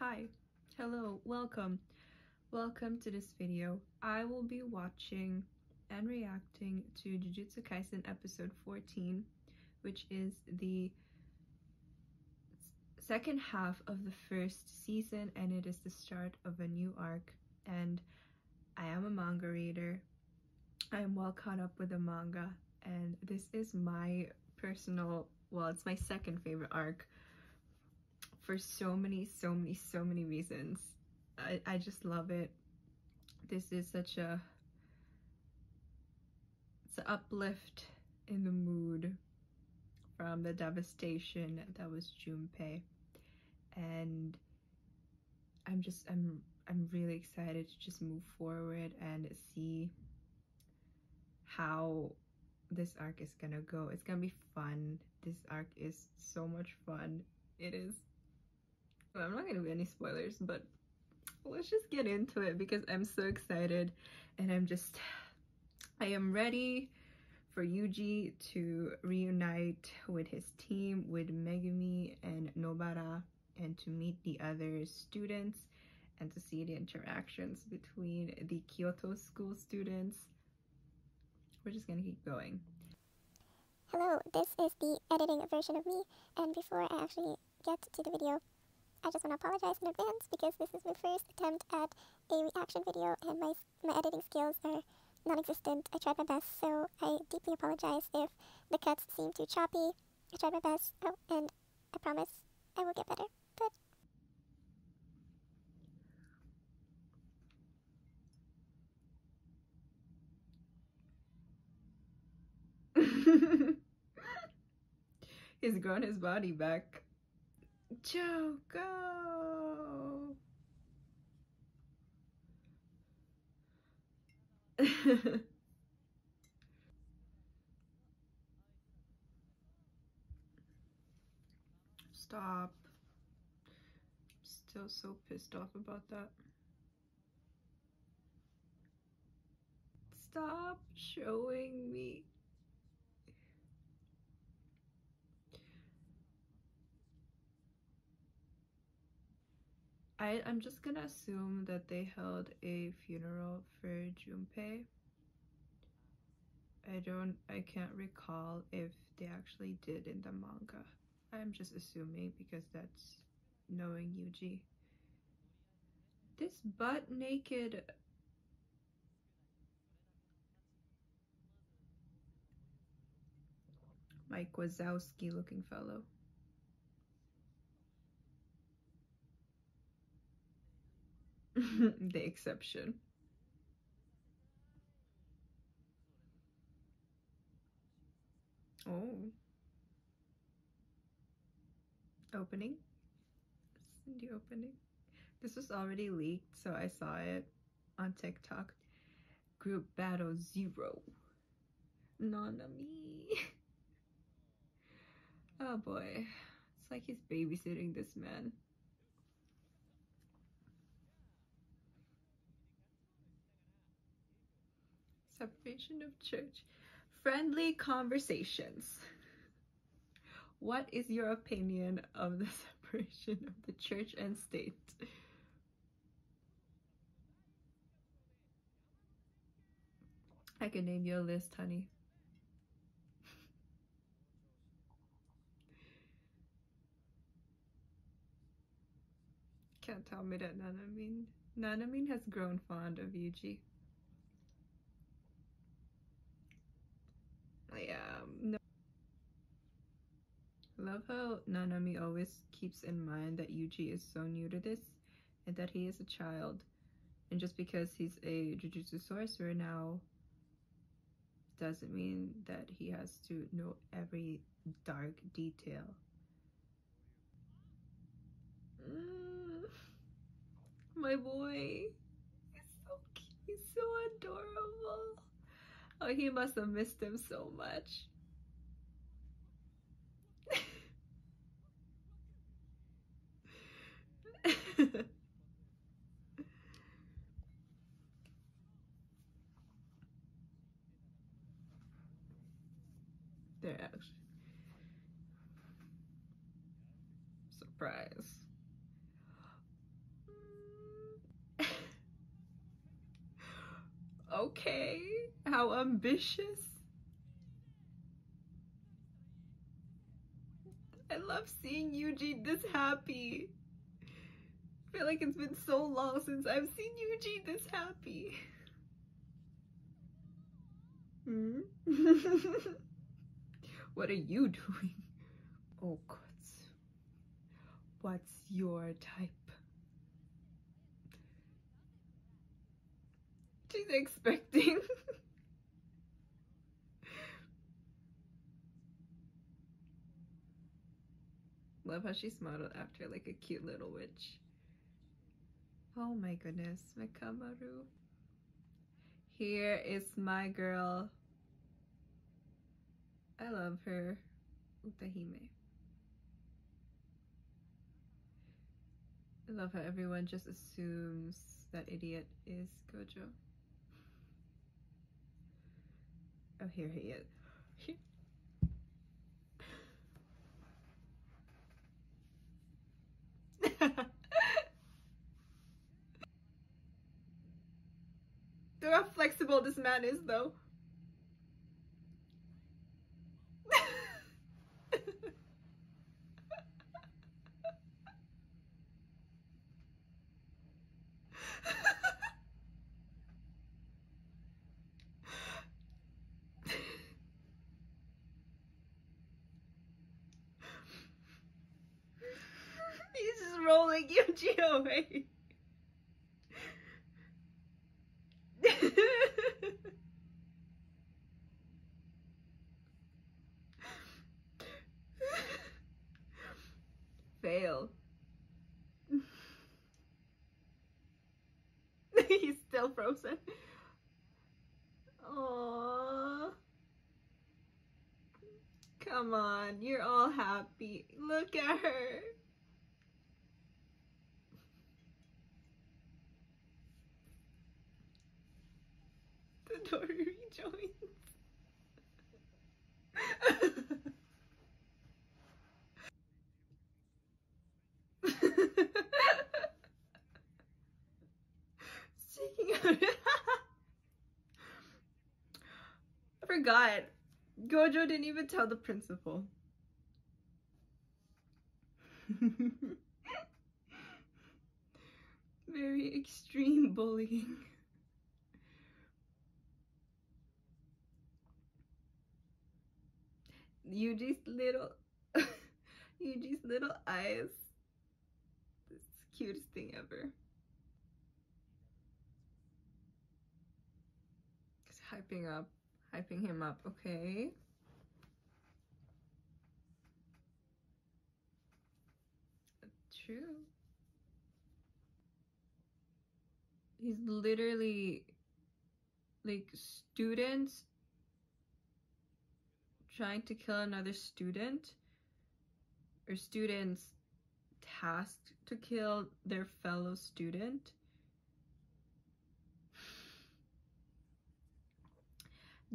Hi, hello, welcome. Welcome to this video. I will be watching and reacting to Jujutsu Kaisen episode 14, which is the second half of the first season and it is the start of a new arc and I am a manga reader. I am well caught up with the manga and this is my personal, well it's my second favorite arc for so many, so many, so many reasons. I, I just love it. This is such a, it's an uplift in the mood from the devastation that was Junpei. And I'm just, I'm, I'm really excited to just move forward and see how this arc is gonna go. It's gonna be fun. This arc is so much fun. It is I'm not gonna be any spoilers, but let's just get into it because I'm so excited and I'm just, I am ready for Yuji to reunite with his team, with Megumi and Nobara, and to meet the other students and to see the interactions between the Kyoto school students. We're just gonna keep going. Hello, this is the editing version of me, and before I actually get to the video, I just want to apologize in advance because this is my first attempt at a reaction video and my, my editing skills are non-existent. I tried my best, so I deeply apologize if the cuts seem too choppy. I tried my best, oh, and I promise I will get better, but... He's grown his body back. Joe, go! Stop. Still so pissed off about that. Stop showing me. I, I'm just gonna assume that they held a funeral for Junpei. I don't, I can't recall if they actually did in the manga. I'm just assuming because that's knowing Yuji. This butt naked Mike Wazowski looking fellow. the exception. Oh. Opening. The opening. This was already leaked, so I saw it on TikTok. Group Battle Zero. Nanami. oh boy. It's like he's babysitting this man. Separation of church. Friendly conversations. What is your opinion of the separation of the church and state? I can name your list, honey. Can't tell me that Nanamine. Nanamine has grown fond of you, Yuji. yeah no love how nanami always keeps in mind that yuji is so new to this and that he is a child. And just because he's a jujutsu sorcerer now doesn't mean that he has to know every dark detail. Mm, my boy. He's so cute. He's so adorable. Oh, he must have missed him so much. surprise. okay, how ambitious. I love seeing Yuji this happy. I feel like it's been so long since I've seen Yuji this happy. Hmm? what are you doing? Oh, What's your type? She's expecting. Love how she's modeled after like a cute little witch. Oh my goodness, Mechamaru. Here is my girl. I love her. Utahime. Love how everyone just assumes that idiot is Gojo. Oh, here he is. Look how flexible this man is, though. Rolling Yuji away. Fail. He's still frozen. Aww. Come on, you're all happy. Look at her. The door rejoins. Shaking out. I forgot. Gojo didn't even tell the principal. Very extreme bullying. Yuji's little Yuji's little eyes. This cutest thing ever. Just hyping up, hyping him up, okay? True. He's literally like students trying to kill another student or students tasked to kill their fellow student?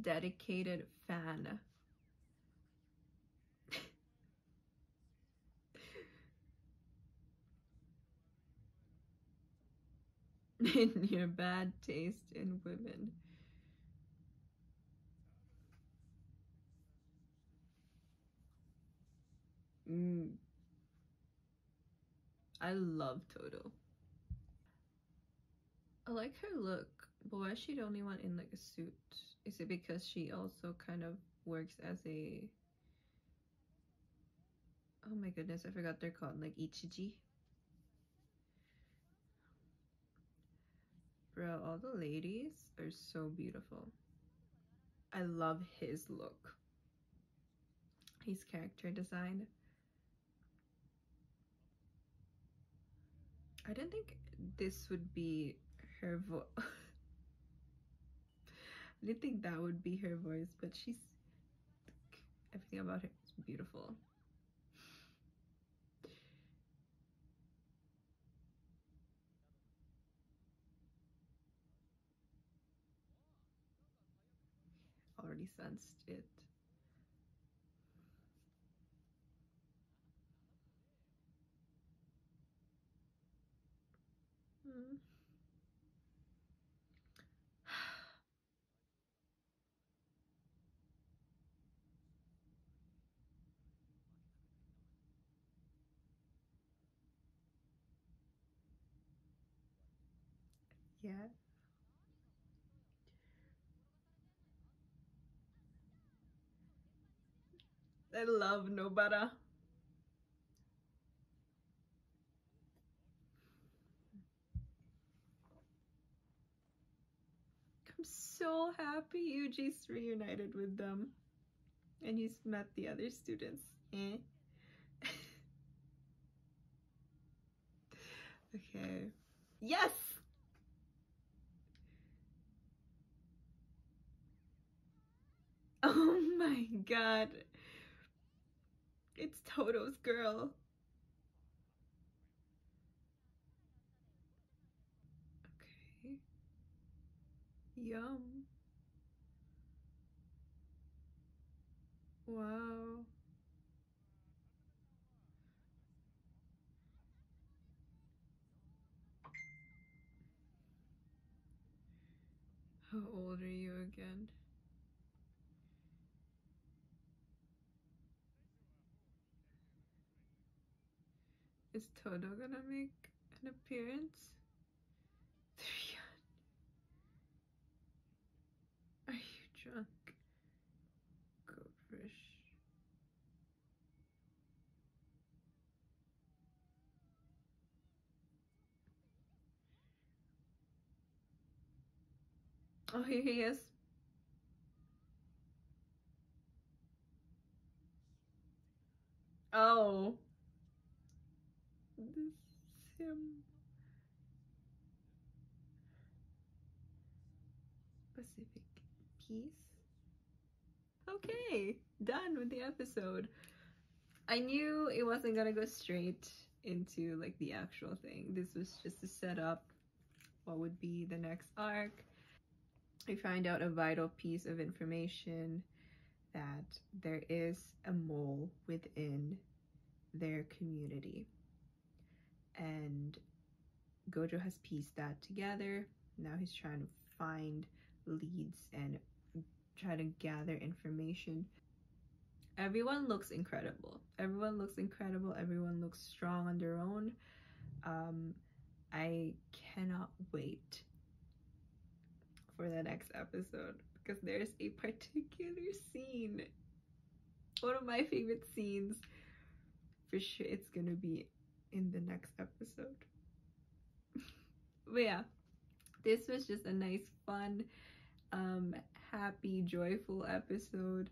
Dedicated fan. In your bad taste in women Mm. I love Todo. I like her look, but why is she the only one in like a suit? Is it because she also kind of works as a Oh my goodness, I forgot they're called like Ichiji. Bro, all the ladies are so beautiful. I love his look. His character design. I didn't think this would be her voice. I didn't think that would be her voice, but she's everything about her is beautiful. Already sensed it. Yeah. I love Nobara. So happy Yuji's reunited with them. And he's met the other students. Eh? okay. Yes! Oh my god. It's Todo's girl. Okay. Yum. Wow. How old are you again? Is Todo gonna make an appearance? Are you drunk? Oh, here he is. Oh. This is him. Pacific Peace. Okay, done with the episode. I knew it wasn't gonna go straight into like the actual thing. This was just to set up what would be the next arc. We find out a vital piece of information that there is a mole within their community. And Gojo has pieced that together. Now he's trying to find leads and try to gather information. Everyone looks incredible. Everyone looks incredible. Everyone looks strong on their own. Um, I cannot wait for the next episode because there's a particular scene, one of my favorite scenes. For sure, it's gonna be in the next episode. but yeah, this was just a nice, fun, um, happy, joyful episode.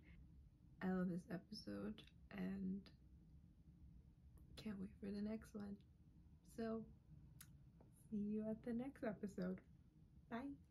I love this episode and can't wait for the next one. So, see you at the next episode. Bye.